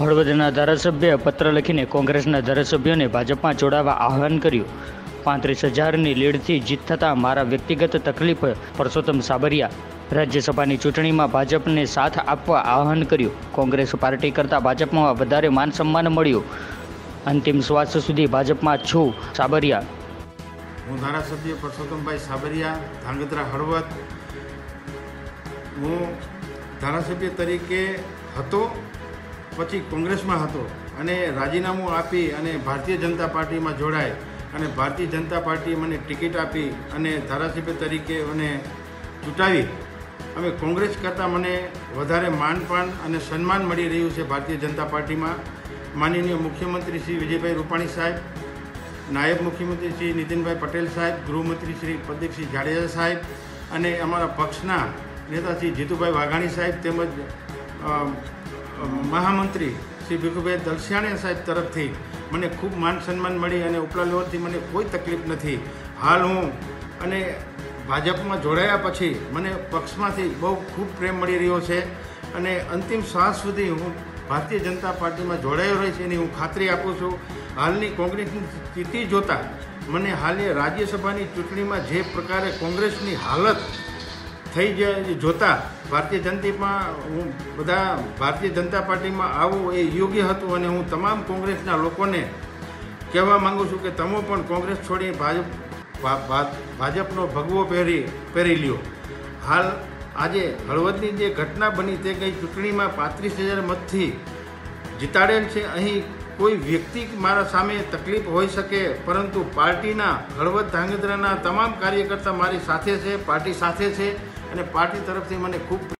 હળવદના ધારાસભ્યએ પત્ર લખીને કોંગ્રેસના ધારાસભ્યોને ભાજપમાં જોડાવા આહવાન કર્યું. પાંત્રીસ હજારની લીડથી જીત થતાં મારા વ્યક્તિગત તકલીફ પરસોત્તમ સાબરિયા રાજ્યસભાની ચૂંટણીમાં ભાજપને સાથ આપવા આહવાન કર્યું. કોંગ્રેસ પાર્ટી કરતાં ભાજપમાં વધારે માન સન્માન મળ્યું. અંતિમ શ્વાસ સુધી ભાજપમાં છું સાબરિયા. હું ધારાસભ્ય પરસોત્તમભાઈ સાબરિયા, ધાંગધ્રા હળવદ. હું ધારાસભ્ય તરીકે હતો. પછી કોંગ્રેસમાં હતો અને રાજીનામું આપી અને ભારતીય જનતા પાર્ટીમાં જોડાય અને ભારતીય જનતા પાર્ટીએ મને ટિકિટ આપી અને ધારાસભ્ય તરીકે મને ચૂંટાવી. અમે કોંગ્રેસ કરતાં મને વધારે માનપાન અને સન્માન મળી રહ્યું છે ભારતીય જનતા પાર્ટીમાં. માનનીય મુખ્યમંત્રી શ્રી વિજયભાઈ રૂપાણી સાહેબ, નાયબ મુખ્યમંત્રી શ્રી નીતિનભાઈ પટેલ સાહેબ, ગૃહમંત્રી શ્રી પ્રદીપસિંહ જાડેજા સાહેબ અને અમારા પક્ષના નેતા શ્રી જીતુભાઈ વાઘાણી સાહેબ તેમજ મહામંત્રી શ્રી ભીખુભાઈ દલસિયાણીયા સાહેબ તરફથી મને ખૂબ માન સન્માન મળી અને ઉપલા લેવલથી મને કોઈ તકલીફ નથી. હાલ હું અને ભાજપમાં જોડાયા પછી મને પક્ષમાંથી બહુ ખૂબ પ્રેમ મળી રહ્યો છે અને અંતિમ શ્વાસ સુધી હું ભારતીય જનતા પાર્ટીમાં જોડાયો રહીશ એની હું ખાતરી આપું છું. હાલની કોંગ્રેસની સ્થિતિ જોતાં મને હાલે રાજ્યસભાની ચૂંટણીમાં જે પ્રકારે કોંગ્રેસની હાલત થઈ જાય જોતા ભારતીય જનતામાં હું બધા ભારતીય જનતા પાર્ટીમાં આવું એ યોગ્ય હતું અને હું તમામ કોંગ્રેસના લોકોને કહેવા માંગુ છું કે તમે પણ કોંગ્રેસ છોડી ભાજપ ભાજપનો ભગવો પહેરી પહેરી લ્યો. હાલ આજે હળવદની જે ઘટના બની તે ગઈ ચૂંટણીમાં પાંત્રીસ હજાર મતથી જીતાડેલ છે. અહીં કોઈ વ્યક્તિ મારા સામે તકલીફ હોઈ શકે, પરંતુ પાર્ટીના હળવદ ધાંગધ્રાના તમામ કાર્યકર્તા મારી સાથે છે, પાર્ટી સાથે છે. અને પાર્ટી તરફથી મને ખૂબ